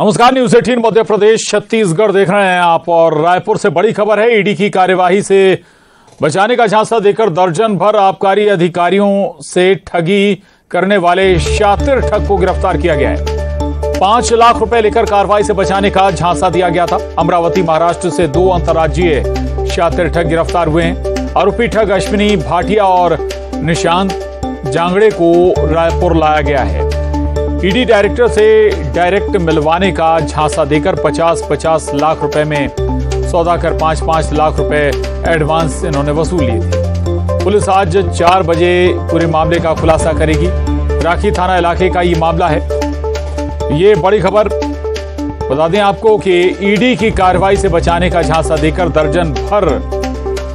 नमस्कार news eighteen Madhya Pradesh, Chhattisgarh देख रहे हैं आप और रायपुर से बड़ी खबर है ईडी की कार्यवाही से बचाने का झांसा देकर दर्जन भर आबकारी अधिकारियों से ठगी करने वाले शातिर ठग को गिरफ़्तार किया गया है। पाँच लाख रुपए लेकर कार्रवाई से बचाने का झांसा दिया गया था। अमरावती, महाराष्ट्र से दो अंतर्राज्यीय शातिर ठग गिरफ़्तार हुए हैं। आरोपी ठग अश्विनी भाटिया और निशांत जांगड़े को रायपुर लाया गया है। ईडी डायरेक्टर से डायरेक्ट मिलवाने का झांसा देकर 50-50 लाख रुपए में सौदा कर 5-5 लाख रुपए एडवांस इन्होंने वसूल लिए थे। पुलिस आज चार बजे पूरे मामले का खुलासा करेगी। राखी थाना इलाके का ये मामला है। ये बड़ी खबर। बता दें आपको कि ईडी की कार्रवाई से बचाने का झांसा देकर दर्जन भर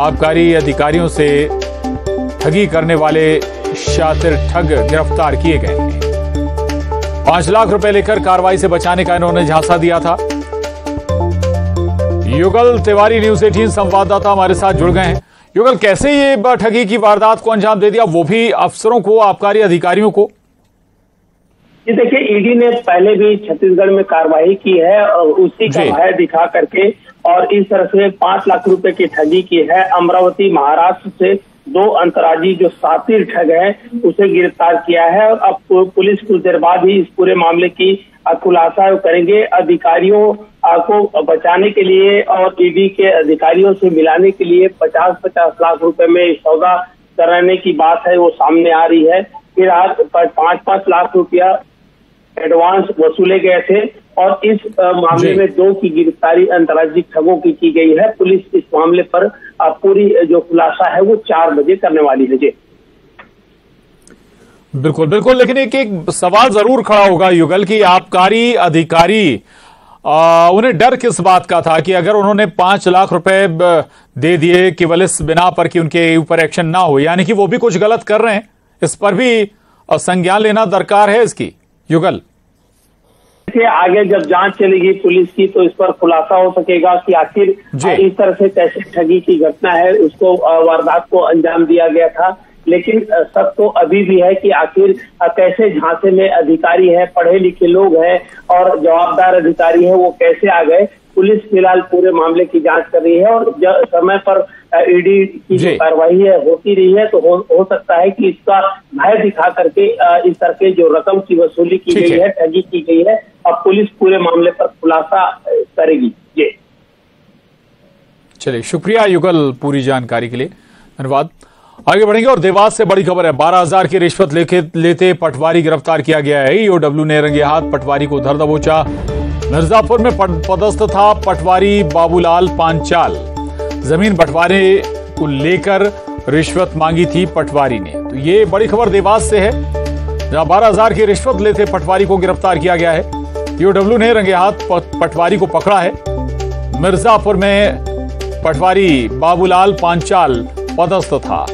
आबकारी अधिकारियों से ठगी करने वाले शातिर ठग गिरफ़्तार किए गए हैं। पाँच लाख रुपए लेकर कार्रवाई से बचाने का इन्होंने झांसा दिया था। युगल तिवारी न्यूज़ एटीन संवाददाता हमारे साथ जुड़ गए हैं। युगल कैसे ये ठगी की वारदात को अंजाम दे दिया? वो भी अफसरों को आबकारी अधिकारियों को। जी देखिए ईडी ने पहले भी छत्तीसगढ़ में कार्रवाई की है और उसी का भय दिखा करके और इस तरह से पाँच लाख रुपए की ठगी की है। अमरावती महाराष्ट्र से दो अंतर्राज्यीय जो सातिर ठग है उसे गिरफ़्तार किया है और अब पुलिस कुछ देर बाद ही इस पूरे मामले की खुलासा करेंगे। अधिकारियों को बचाने के लिए और ईडी के अधिकारियों से मिलाने के लिए पचास पचास लाख रुपए में सौदा कराने की बात है, वो सामने आ रही है। फिर आज पाँच पाँच लाख रुपया एडवांस वसूले गए थे और इस मामले में दो की गिरफ्तारी अंतर्राज्यीय ठगों की की गई है। पुलिस इस मामले पर पूरी जो खुलासा है वो चार बजे करने वाली है। जी। बिल्कुल बिल्कुल। लेकिन एक एक सवाल ज़रूर खड़ा होगा युगल की आबकारी अधिकारी आ, उन्हें डर किस बात का था कि अगर उन्होंने पाँच लाख रुपए दे दिए केवल इस बिना पर कि उनके ऊपर एक्शन ना हो यानी कि वो भी कुछ गलत कर रहे हैं इस पर भी संज्ञान लेना दरकार है इसकी? युगल। देखिए आगे जब जाँच चलेगी पुलिस की तो इस पर खुलासा हो सकेगा कि आखिर इस तरह से कैसे ठगी की घटना है उसको वारदात को अंजाम दिया गया था। लेकिन सब तो अभी भी है कि आखिर कैसे झांसे में अधिकारी है पढ़े लिखे लोग हैं और जवाबदार अधिकारी है वो कैसे आ गए? पुलिस फ़िलहाल पूरे मामले की जाँच कर रही है और समय पर ईडी की जो कार्रवाई है होती रही है तो हो, हो सकता है कि इसका भय दिखा करके इस तरह के जो रकम की वसूली की गई है। ठगी की गई है अब पुलिस पूरे मामले पर खुलासा करेगी। जी। चलिए शुक्रिया युगल पूरी जानकारी के लिए। धन्यवाद। आगे बढ़ेंगे और देवास से बड़ी खबर है। बारह हज़ार की रिश्वत लेके लेते पटवारी गिरफ़्तार किया गया है। ईओडब्ल्यू ने रंगे हाथ, पटवारी को धर दबोचा। मिर्जापुर में पदस्थ था पटवारी बाबूलाल पांचाल। ज़मीन बंटवारे को लेकर रिश्वत मांगी थी पटवारी ने। तो ये बड़ी खबर देवास से है, जहाँ बारह हज़ार की रिश्वत लेते पटवारी को गिरफ़्तार किया गया है। ईओडब्ल्यू ने रंगे हाथ पटवारी को पकड़ा है। मिर्जापुर में पटवारी बाबूलाल पांचाल पदस्थ था।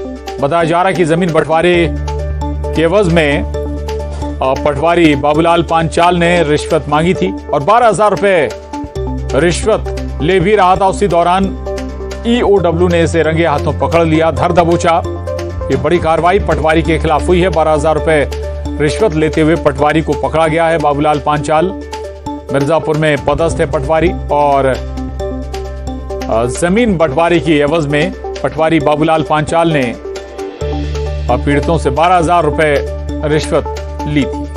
बताया जा रहा है कि ज़मीन बंटवारे के एवज में पटवारी बाबूलाल पांचाल ने रिश्वत मांगी थी और बारह हज़ार रुपए रिश्वत ले भी रहा था। उसी दौरान ईओडब्ल्यू ने इसे रंगे हाथों पकड़ लिया। धर दबोचा। ये बड़ी कार्रवाई पटवारी के खिलाफ हुई है। बारह हज़ार रुपए रिश्वत लेते हुए पटवारी को पकड़ा गया है बाबूलाल पांचाल। मिर्जापुर में पदस्थ है पटवारी और ज़मीन बंटवारे की एवज में पटवारी बाबूलाल पांचाल ने पीड़ितों से बारह हज़ार रुपए रिश्वत ली। थी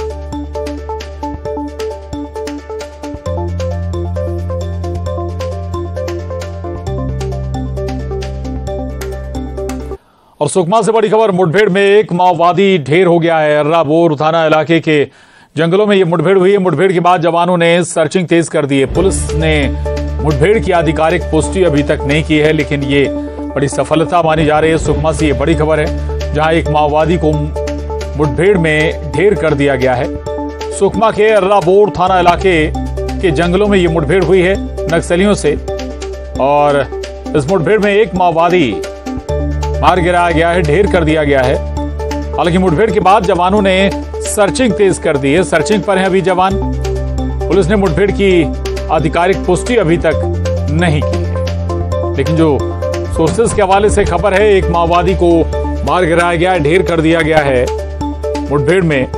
और सुकमा से बड़ी खबर, मुठभेड़ में एक माओवादी ढेर हो गया है। अर्रा बोर थाना इलाके के जंगलों में यह मुठभेड़ हुई है। मुठभेड़ के बाद जवानों ने सर्चिंग तेज कर दी है। पुलिस ने मुठभेड़ की आधिकारिक पुष्टि अभी तक नहीं की है, लेकिन ये बड़ी सफलता मानी जा रही है। सुकमा से ये बड़ी खबर है। जहाँ एक माओवादी को मुठभेड़ में ढेर कर दिया गया है। सुकमा के अर्राबोर थाना इलाके के जंगलों में ये मुठभेड़ हुई है, नक्सलियों से। और इस मुठभेड़ में एक माओवादी मार गिराया गया है, ढेर कर दिया गया है। हालाँकि मुठभेड़ के बाद जवानों ने सर्चिंग तेज कर दी है। सर्चिंग पर है अभी जवान। पुलिस ने मुठभेड़ की आधिकारिक पुष्टि अभी तक नहीं की लेकिन जो सोर्सेस के हवाले से खबर है, एक माओवादी को मार गिराया गया, ढेर कर दिया गया है मुठभेड़ में।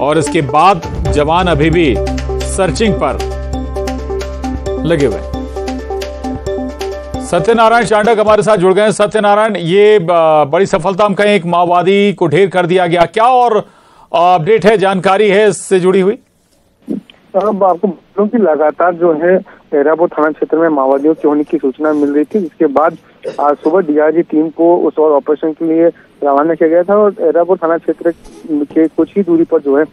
और इसके बाद जवान अभी भी सर्चिंग पर लगे हुए सत्यनारायण चांडक हमारे साथ जुड़ गए हैं। सत्यनारायण, ये बड़ी सफलता, हम कहें, एक माओवादी को ढेर कर दिया गया। क्या और अपडेट है, जानकारी है इससे जुड़ी हुई? अब आपको लगातार जो है एरापुर थाना क्षेत्र में माओवादियों के होने की सूचना मिल रही थी। जिसके बाद आज सुबह डीआरजी टीम को उस और ऑपरेशन के लिए रवाना किया गया था और एरापुर थाना क्षेत्र के कुछ ही दूरी पर जो है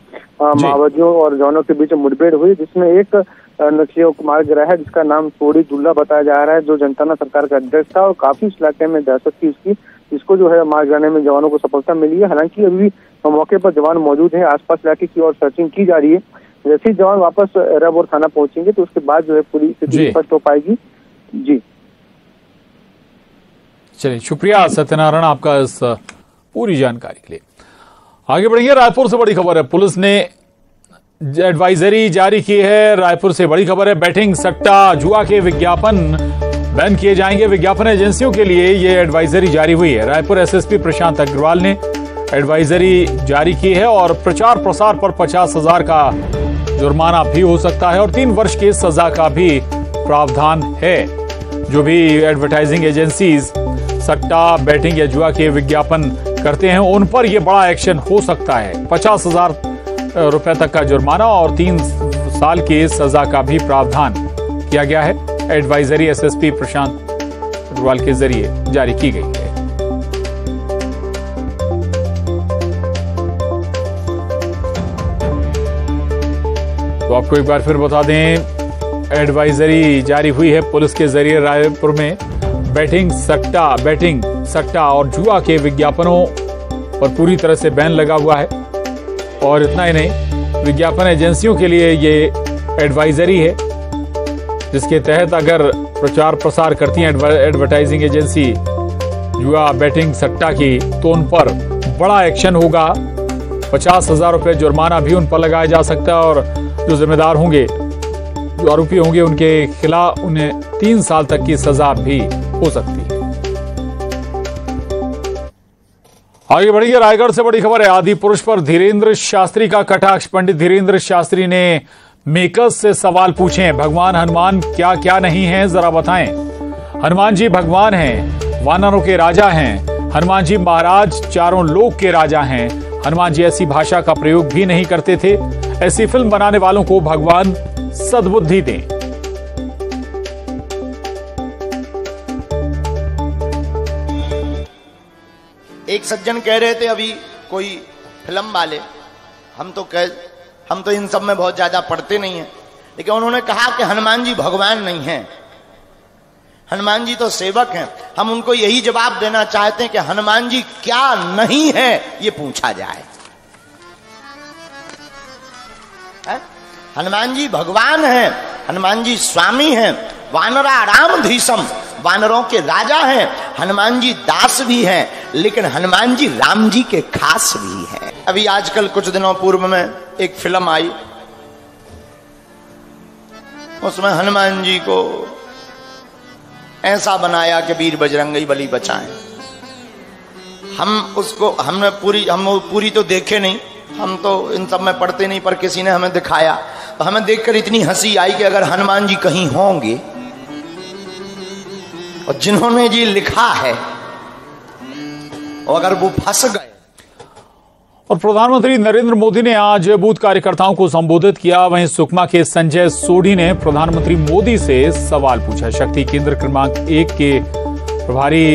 माओवादियों और जवानों के बीच मुठभेड़ हुई जिसमें एक नक्सलियों को मार गिरा है जिसका नाम सोड़ी दुल्ला बताया जा रहा है जो जनता सरकार का अध्यक्ष था और काफ़ी इस इलाके में दहशत थी उसकी इसको जो है मार गिराने में जवानों को सफलता मिली है। हालाँकि अभी मौके पर जवान मौजूद है आसपास इलाके की और सर्चिंग की जा रही है। जैसे ही जवान वापस एराबोर थाना पहुँचेंगे तो उसके बाद जो है पूरी स्थिति स्पष्ट हो पाएगी। जी। चलिए, शुक्रिया सत्यनारायण आपका इस पूरी जानकारी के लिए। आगे बढ़ेंगे, रायपुर से बड़ी खबर है। पुलिस ने एडवाइजरी जारी की है। रायपुर से बड़ी खबर है, बैटिंग सट्टा, जुआ के विज्ञापन बैन किए जाएँगे। विज्ञापन एजेंसियों के लिए ये एडवाइजरी जारी हुई है। रायपुर एसएसपी प्रशांत अग्रवाल ने एडवाइजरी जारी की है और प्रचार प्रसार पर पचास हज़ार का जुर्माना भी हो सकता है और तीन वर्ष की सजा का भी प्रावधान है। जो भी एडवर्टाइजिंग एजेंसीज सट्टा बैटिंग या जुआ के विज्ञापन करते हैं। उन पर यह बड़ा एक्शन हो सकता है। पचास हज़ार रुपए तक का जुर्माना और तीन साल की सजा का भी प्रावधान किया गया है। एडवाइजरी एसएसपी प्रशांत अग्रवाल के ज़रिए जारी की गई है। तो आपको एक बार फिर बता दें, एडवाइजरी जारी हुई है पुलिस के ज़रिए रायपुर में। बैटिंग सट्टा बैटिंग सट्टा और जुआ के विज्ञापनों पर पूरी तरह से बैन लगा हुआ है। और इतना ही नहीं, विज्ञापन एजेंसियों के लिए ये एडवाइजरी है, जिसके तहत अगर प्रचार प्रसार करती हैं एडवर्टाइजिंग एजेंसी जुआ बैटिंग सट्टा की तो उन पर बड़ा एक्शन होगा। पचास हज़ार रुपये जुर्माना भी उन पर लगाया जा सकता है और जो जिम्मेदार होंगे, जो आरोपी होंगे, उनके खिलाफ उन्हें तीन साल तक की सजा भी हो सकती है। आगे बढ़िए, रायगढ़ से बड़ी खबर है। आदि पुरुष पर धीरेन्द्र शास्त्री का कटाक्ष। पंडित धीरेन्द्र शास्त्री ने मेकर्स से सवाल पूछे भगवान हनुमान क्या क्या नहीं है, जरा बताएँ। हनुमान जी भगवान हैं, वानरों के राजा हैं। हनुमान जी महाराज चारों लोक के राजा हैं। हनुमान जी ऐसी भाषा का प्रयोग भी नहीं करते थे। ऐसी फ़िल्म बनाने वालों को भगवान सद्बुद्धि दें। एक सज्जन कह रहे थे, अभी कोई फ़िल्म वाले, हम तो कह, हम तो इन सब में बहुत ज़्यादा पढ़ते नहीं हैं। लेकिन उन्होंने कहा कि हनुमान जी भगवान नहीं हैं। हनुमान जी तो सेवक हैं। हम उनको यही जवाब देना चाहते हैं कि हनुमान जी क्या नहीं है, ये पूछा जाए। हनुमान जी भगवान हैं। हनुमान जी स्वामी हैं। वानरा धीसम, वानरों के राजा हैं। हनुमान जी दास भी हैं। लेकिन हनुमान जी राम जी के खास भी हैं। अभी आजकल कुछ दिनों पूर्व में एक फ़िल्म आई। उसमें हनुमान जी को ऐसा बनाया कि वीर बजरंगी बली बचाएँ। हम उसको, हमने पूरी, हम पूरी तो देखे नहीं। हम तो इन सब में पढ़ते नहीं, पर किसी ने हमें दिखाया। तो हमें देखकर इतनी हँसी आई कि अगर हनुमान जी कहीं होंगे, और जिन्होंने जी लिखा है और अगर वो फंस गए। और प्रधानमंत्री नरेंद्र मोदी ने आज बूथ कार्यकर्ताओं को संबोधित किया। वहीं सुकमा के संजय सोढ़ी ने प्रधानमंत्री मोदी से सवाल पूछा। शक्ति केंद्र क्रमांक एक के प्रभारी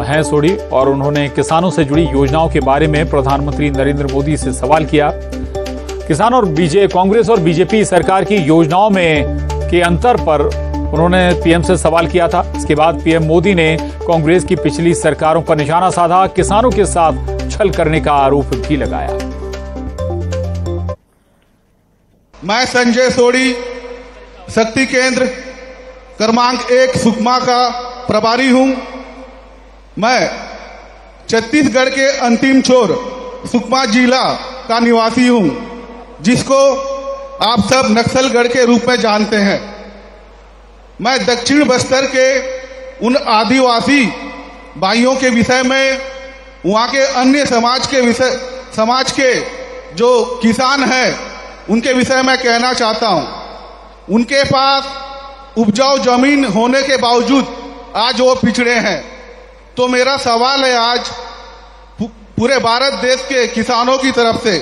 हैं सोढ़ी और उन्होंने किसानों से जुड़ी योजनाओं के बारे में प्रधानमंत्री नरेंद्र मोदी से सवाल किया। किसान और बीजे, कांग्रेस और बीजेपी सरकार की योजनाओं में के अंतर पर उन्होंने पीएम से सवाल किया था। इसके बाद पीएम मोदी ने कांग्रेस की पिछली सरकारों पर निशाना साधा, किसानों के साथ छल करने का आरोप भी लगाया। मैं संजय सोड़ी शक्ति केंद्र, क्रमांक एक, सुकमा का प्रभारी हूँ। मैं छत्तीसगढ़ के अंतिम छोर, सुकमा जिला का निवासी हूँ, जिसको आप सब नक्सलगढ़ के रूप में जानते हैं। मैं दक्षिण बस्तर के उन आदिवासी भाइयों के विषय में, वहाँ के अन्य समाज के विषय, समाज के जो किसान हैं, उनके विषय में कहना चाहता हूँ। उनके पास उपजाऊ ज़मीन होने के बावजूद आज वो पिछड़े हैं। तो मेरा सवाल है आज पूरे भारत देश के किसानों की तरफ़ से,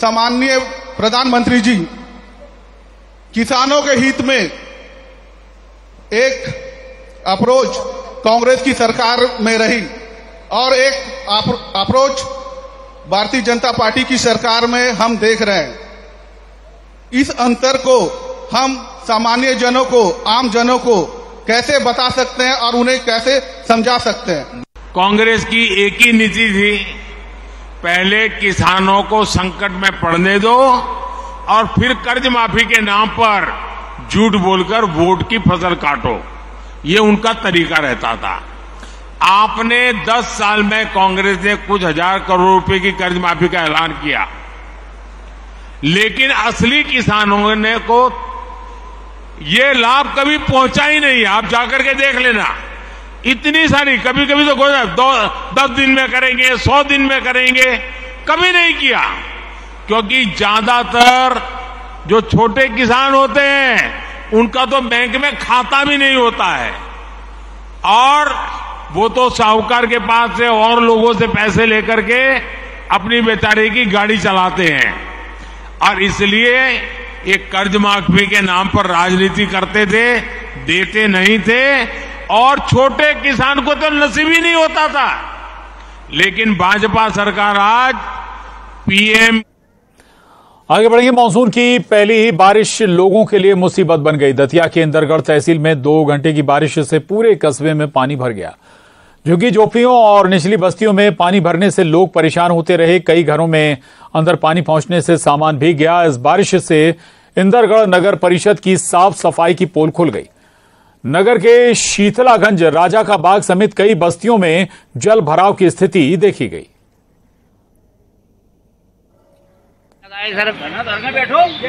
सामान्य प्रधानमंत्री जी, किसानों के हित में एक अप्रोच कांग्रेस की सरकार में रही और एक अप्रोच भारतीय जनता पार्टी की सरकार में हम देख रहे हैं। इस अंतर को हम सामान्य जनों को, आम जनों को कैसे बता सकते हैं और उन्हें कैसे समझा सकते हैं? कांग्रेस की एक ही नीति थी, पहले किसानों को संकट में पड़ने दो और फिर कर्ज माफ़ी के नाम पर झूठ बोलकर वोट की फ़सल काटो। ये उनका तरीका रहता था। आपने 10 साल में कांग्रेस ने कुछ हज़ार करोड़ रुपए की कर्ज माफ़ी का ऐलान किया। लेकिन असली किसानों ने को ये लाभ कभी पहुँचा ही नहीं। आप जाकर के देख लेना। इतनी सारी कभी कभी तो दो, दस दिन में करेंगे, सौ दिन में करेंगे। कभी नहीं किया। क्योंकि ज़्यादातर जो छोटे किसान होते हैं, उनका तो बैंक में खाता भी नहीं होता है। और वो तो साहूकार के पास से और लोगों से पैसे लेकर के अपनी बेचारे की गाड़ी चलाते हैं। और इसलिए ये कर्ज माफ़ी के नाम पर राजनीति करते थे, देते नहीं थे, और छोटे किसान को तो नसीब ही नहीं होता था। लेकिन भाजपा सरकार आज पीएम आगे बढ़ेंगे मानसून की। पहली ही बारिश लोगों के लिए मुसीबत बन गई। दतिया के इंदरगढ़ तहसील में दो घंटे की बारिश से पूरे कस्बे में पानी भर गया। झुग्गी झोपड़ियों और निचली बस्तियों में पानी भरने से लोग परेशान होते रहे। कई घरों में अंदर पानी पहुँचने से सामान भीग गया। इस बारिश से इंदरगढ़ नगर परिषद की साफ़ सफ़ाई की पोल खुल गई। नगर के शीतलागंज राजा का बाग समेत कई बस्तियों में जल भराव की स्थिति देखी गई। सर।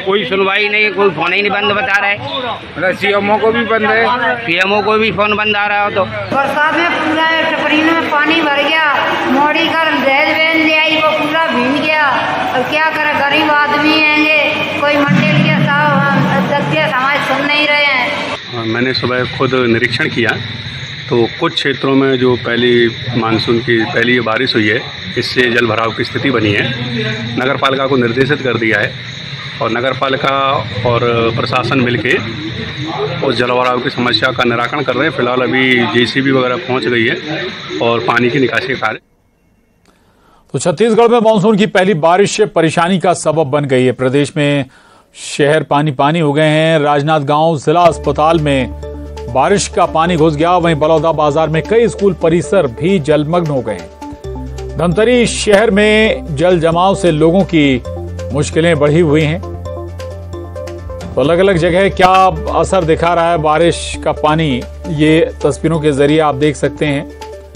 कोई सुनवाई नहीं कोई फ़ोन ही नहीं बंद बता रहे मतलब सीएमओ को भी बंद है? सीएमओ को भी फ़ोन बंद आ रहा हो तो। बरसात में पूरा टपरीन में पानी भर गया। मोड़ी कर दहेज बहन ले आई वो पूरा भीग गया। अब क्या करे? गरीब आदमी हैंगे कोई मंडल के समाज सुन नहीं रहे हैं। मैंने सुबह खुद निरीक्षण किया। तो कुछ क्षेत्रों में जो पहली मानसून की पहली बारिश हुई है, इससे जल भराव की स्थिति बनी है। नगर पालिका को निर्देशित कर दिया है और नगर पालिका और प्रशासन मिलके उस जल भराव की समस्या का निराकरण कर रहे हैं। फ़िलहाल अभी जेसीबी वगैरह पहुँच गई है और पानी की निकासी कार्य तो छत्तीसगढ़ में मानसून की पहली बारिश परेशानी का सबब बन गई है। प्रदेश में शहर पानी पानी हो गए हैं। राजनांदगांव जिला अस्पताल में बारिश का पानी घुस गया, वहीं बलौदा बाज़ार में कई स्कूल परिसर भी जलमग्न हो गए। धमतरी शहर में जल जमाव से लोगों की मुश्किलें बढ़ी हुई हैं। तो अलग अलग जगह क्या असर दिखा रहा है बारिश का पानी? ये तस्वीरों के ज़रिए आप देख सकते हैं।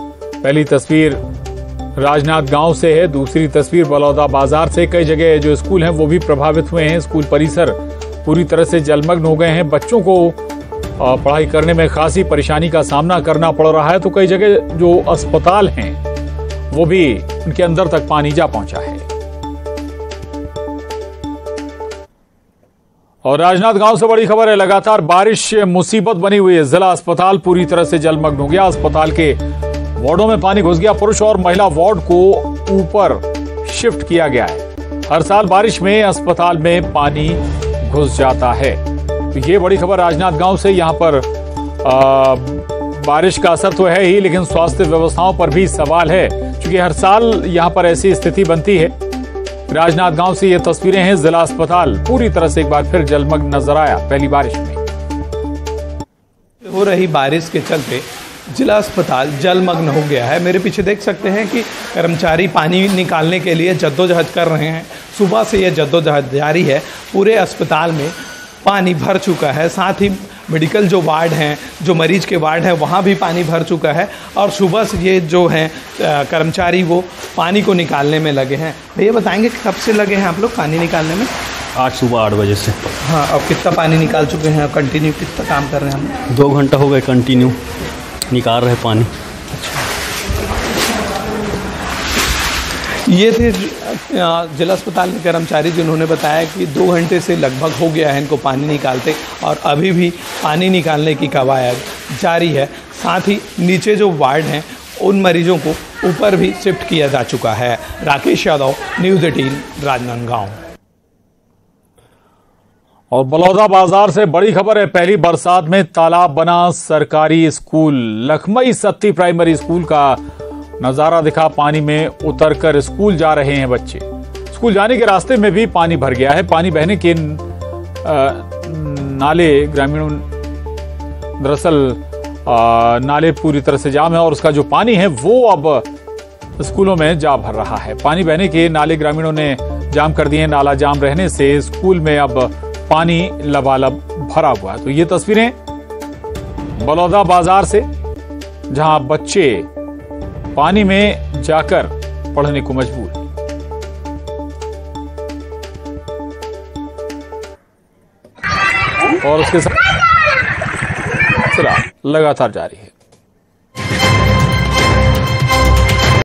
पहली तस्वीर राजनाथ गाँव से है, दूसरी तस्वीर बलौदा बाज़ार से। कई जगह जो स्कूल हैं, वो भी प्रभावित हुए हैं। स्कूल परिसर पूरी तरह से जलमग्न हो गए हैं। बच्चों को पढ़ाई करने में खासी परेशानी का सामना करना पड़ रहा है तो कई जगह जो अस्पताल हैं, वो भी उनके अंदर तक पानी जा पहुँचा है। और राजनाथ गाँव से बड़ी खबर है, लगातार बारिश, मुसीबत बनी हुई है। जिला अस्पताल पूरी तरह से जलमग्न हो गया। अस्पताल के वार्डों में पानी घुस गया। पुरुष और महिला वार्ड को ऊपर शिफ्ट किया गया है। हर साल बारिश में अस्पताल में पानी घुस जाता है। तो ये बड़ी खबर राजनांदगांव से यहाँ पर आ, बारिश का असर तो है ही लेकिन स्वास्थ्य व्यवस्थाओं पर भी सवाल है। क्योंकि हर साल यहाँ पर ऐसी स्थिति बनती है। राजनांदगांव से ये तस्वीरें हैं जिला अस्पताल। पूरी तरह से एक बार फिर जलमग्न नज़र आया पहली बारिश में। हो रही बारिश के चलते जिला अस्पताल जलमग्न हो गया है। मेरे पीछे देख सकते हैं कि कर्मचारी पानी निकालने के लिए जद्दोजहद कर रहे हैं। सुबह से यह जद्दोजहद जारी है। पूरे अस्पताल में पानी भर चुका है। साथ ही मेडिकल जो वार्ड हैं जो मरीज़ के वार्ड हैं वहाँ भी पानी भर चुका है और सुबह से ये जो हैं कर्मचारी वो पानी को निकालने में लगे हैं। भैया बताएँगे कब से लगे हैं आप लोग पानी निकालने में? आज सुबह आठ बजे से। हाँ अब कितना पानी निकाल चुके हैं? कंटिन्यू कितना काम कर रहे हैं हम दो घंटा हो गए कंटिन्यू निकाल रहे पानी। ये थे जिला अस्पताल के कर्मचारी जिन्होंने बताया कि दो घंटे से लगभग हो गया है इनको पानी निकालते और अभी भी पानी निकालने की कवायद जारी है। साथ ही नीचे जो वार्ड हैं, उन मरीजों को ऊपर भी शिफ्ट किया जा चुका है। Rakesh Yadav, news eighteen, Rajnandgaon. और बलौदा बाज़ार से बड़ी खबर है, पहली बरसात में तालाब बना सरकारी school. Lakhmai Satti primary school का नज़ारा दिखा पानी में उतरकर स्कूल जा रहे हैं बच्चे। स्कूल जाने के रास्ते में भी पानी भर गया है। पानी बहने के नाले ग्रामीणों, दरअसल नाले पूरी तरह से जाम है और उसका जो पानी है वो अब स्कूलों में जा भर रहा है। पानी बहने के नाले ग्रामीणों ने जाम कर दिए नाला जाम रहने से स्कूल में अब पानी लबालब भरा हुआ है। तो ये तस्वीरें बलौदा बाज़ार से, जहाँ बच्चे पानी में जाकर पढ़ने को मजबूर। और उसके साथ लगातार जारी है।